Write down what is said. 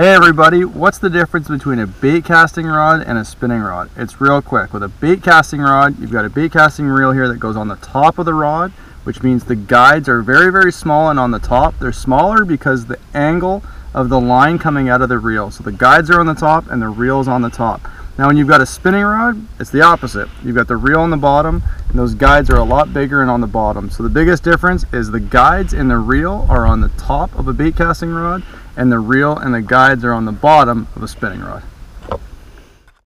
Hey everybody, what's the difference between a bait casting rod and a spinning rod? It's real quick. With a bait casting rod, you've got a bait casting reel here that goes on the top of the rod, which means the guides are very, very small and on the top. They're smaller because the angle of the line coming out of the reel. So the guides are on the top and the reel is on the top. Now when you've got a spinning rod, it's the opposite. You've got the reel on the bottom and those guides are a lot bigger and on the bottom. So the biggest difference is the guides in the reel are on the top of a bait casting rod and the reel and the guides are on the bottom of a spinning rod.